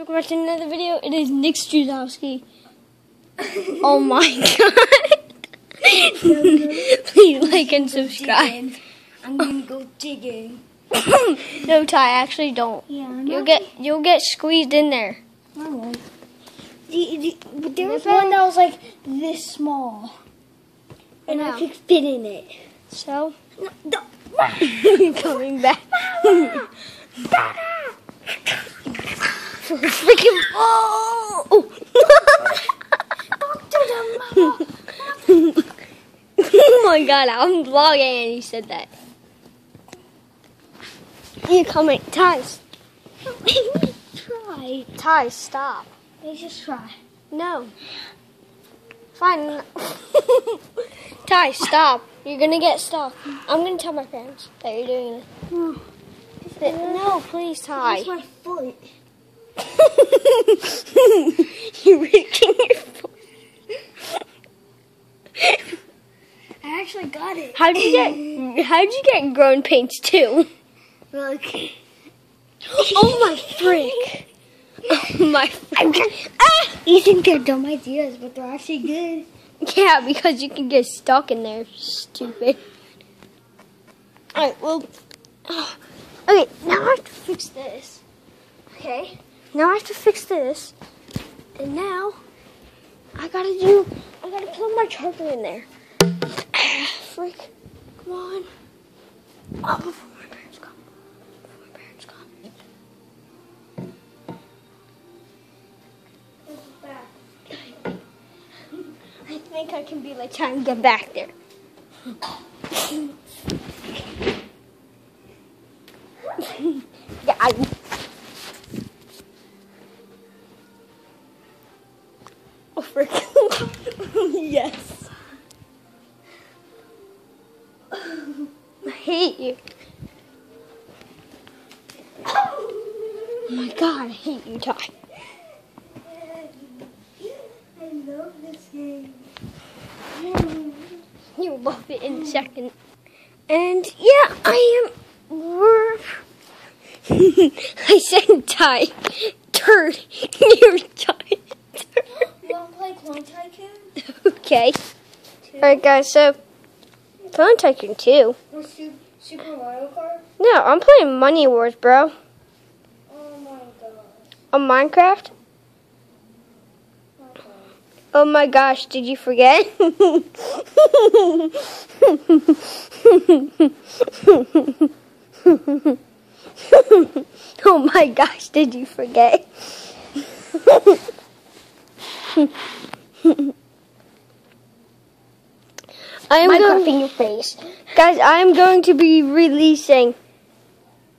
welcome back to another video. It is Nick Strudowski. oh my god. Please like and subscribe. I'm gonna go digging. no, Ty, actually don't. Yeah, I'm You'll get you'll get squeezed in there. I won't. But there was one that was like this small, and. I could fit in it. So, No, no. coming back. Freaking oh! oh my god, I'm vlogging and you said that. You coming, Ty? try. Ty, stop. Let's just try. No. Fine. Ty, stop. You're gonna get stuck. I'm gonna tell my parents that you're doing No, this. No, please, Ty. It's my foot. You're reaching your foot. I actually got it. How did you get? How did you get grown paints too? Look. Oh my freak! Oh my freak! Ah! You think they're dumb ideas, but they're actually good. Yeah, because you can get stuck in there, stupid. Alright, well. Okay, now I have to fix this. Okay, now I have to fix this. And now, I gotta do. I gotta plug my charger in there. Freak. Come on. Oh, before my parents come. Before my parents come. I think I can be like trying to get back there. hate you. Oh my god, I hate you, Ty. I love this game. You'll love it in a second. And yeah, I am. We're. I said Ty. Turd. You're Ty. You wanna play Clone Tycoon? okay. Alright, guys, so. Clone Tycoon 2. Or Super Mario Kart? No, I'm playing Money Wars, bro. Oh my god. On Minecraft. Okay. Oh my gosh, did you forget? oh my gosh, did you forget? I am Minecraft going, in your face. guys. I am going to be releasing.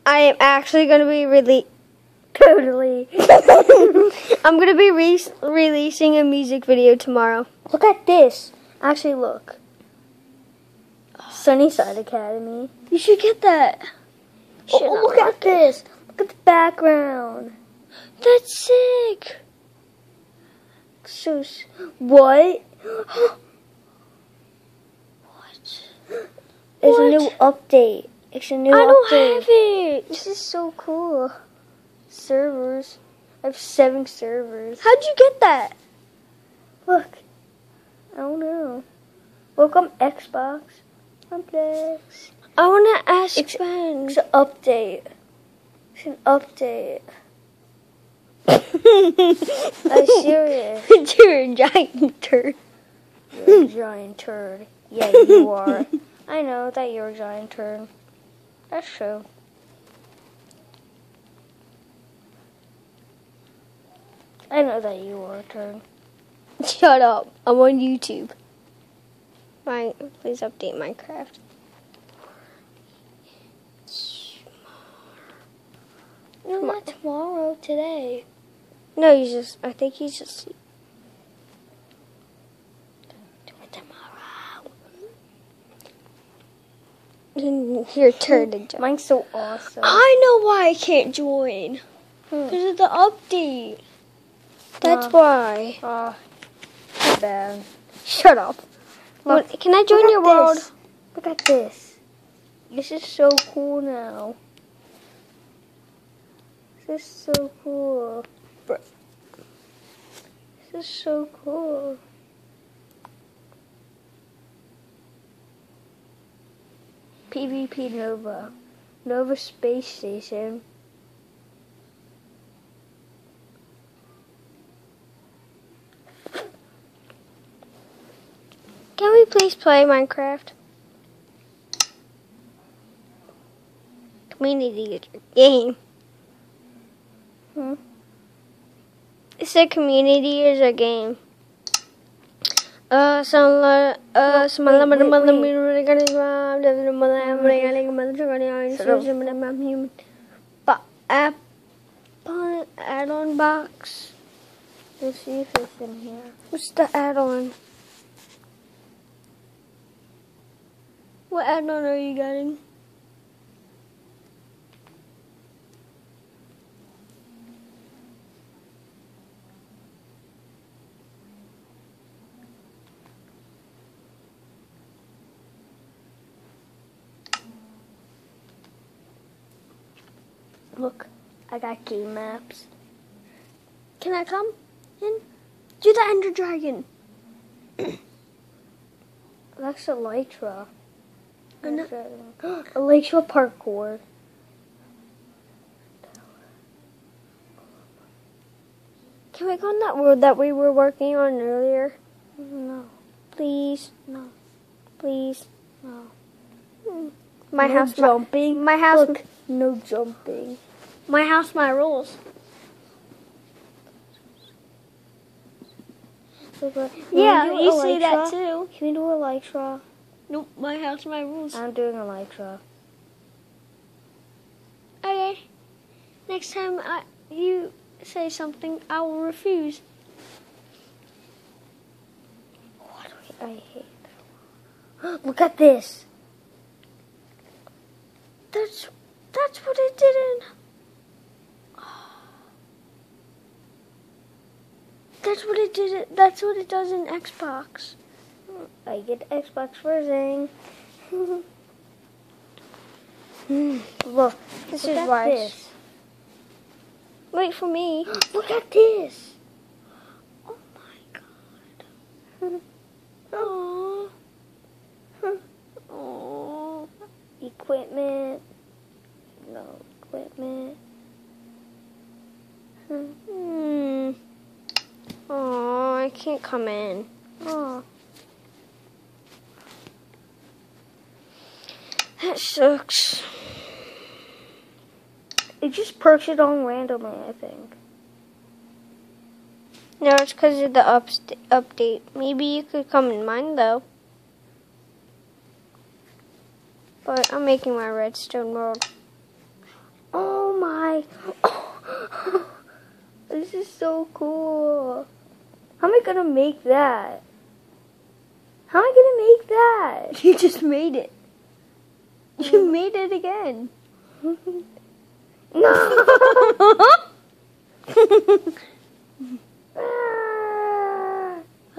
I am actually going to be rele- Totally. I'm going to be re- releasing a music video tomorrow. Look at this. Actually, look. Sunnyside Academy. You should get that. Oh, look at this. Look at the background. That's sick. So, s- what? What? It's a new update. It's a new I don't update. have it. This is so cool. Servers. I have seven servers. How'd you get that? Look. I don't know. Welcome Xbox. Complex. I want to ask It's- Ben. It's an update. It's an update. I'm serious. You're a giant turd. You're a giant turd. Yeah, you are. I know that you're a giant turd. That's true. I know that you are a turd. Shut up. I'm on YouTube. My, please update Minecraft. No, not tomorrow. Today. No, he's just. I think he's just it tomorrow. You're a turd. and giant. Mine's so awesome. I know why I can't join. Hmm. Because of the update. That's Uh. why. Oh, too bad. Shut up. Look, can I join your world? this. Look at this. This is so cool now. This is so cool. This is so cool. PvP Nova. Nova Space Station. Can we please play Minecraft? Community is your game. Hmm? It said community is a game. Uh, some, uh, uh, some, wait, wait, But app add-on box. Let's see if it's in here. What's the add-on? What add-on are you getting? Look, I got game maps. Can I come in? Do the Ender Dragon. That's Elytra. Elytra parkour. Can we go on that road that we were working on earlier? No, Please, no, please. no. My no house, my, jumping. my house, Look, no jumping. my house, my rules. Uh, Yeah, you see that too. Can we do Elytra? Nope, my house, my rules. I'm doing Elytra. Okay. Next time I, you say something, I will refuse. What do I hate. Look at this. That's that's what it did in. That's what it did. That's what it does in Xbox. I get Xbox version. Look, This look is why. this. Wait for me. Look at this. Oh my god. Oh. Oh. Equipment. No equipment. Hmm. Oh, I can't come in. Oh, That sucks. it just perks it on randomly. I think. No, it's because of the update. Maybe you could come in mine though. But I'm making my redstone world. Oh this is so cool. How am I gonna make that? How am I gonna make that? You just made it. You made it again. no!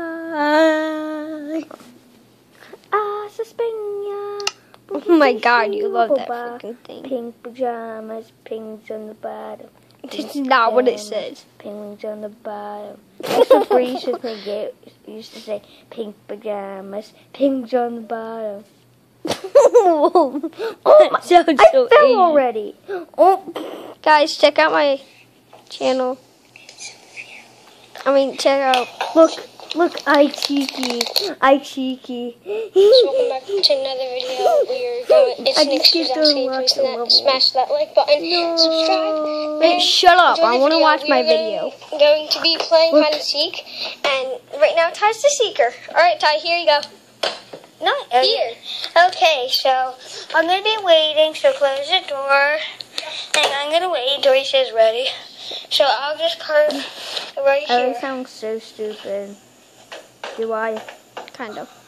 Ah, oh my god, you love that freaking thing. Pink pajamas, penguins on the bottom. That's not what it says. Penguins on the bottom. That's what Bree used to think used to say. Pink pajamas, penguins on the bottom. oh Oh, sounds I so fell Asian. already. Oh, Guys, check out my channel. I mean, check out. look, look, I cheeky, I cheeky. Welcome back to another video. We're going. It's I an just actually doing that. Smash that like button. Subscribe. Wait, shut up! I want to watch my video. Going, going to be playing Look. hide and seek, and right now Ty's the seeker. All right, Ty, here you go. No, Here. Okay, so I'm gonna be waiting. So close the door, and I'm gonna wait. Dory says ready. So I'll just park right Oh, here. sounds so stupid. Do I? Kind of.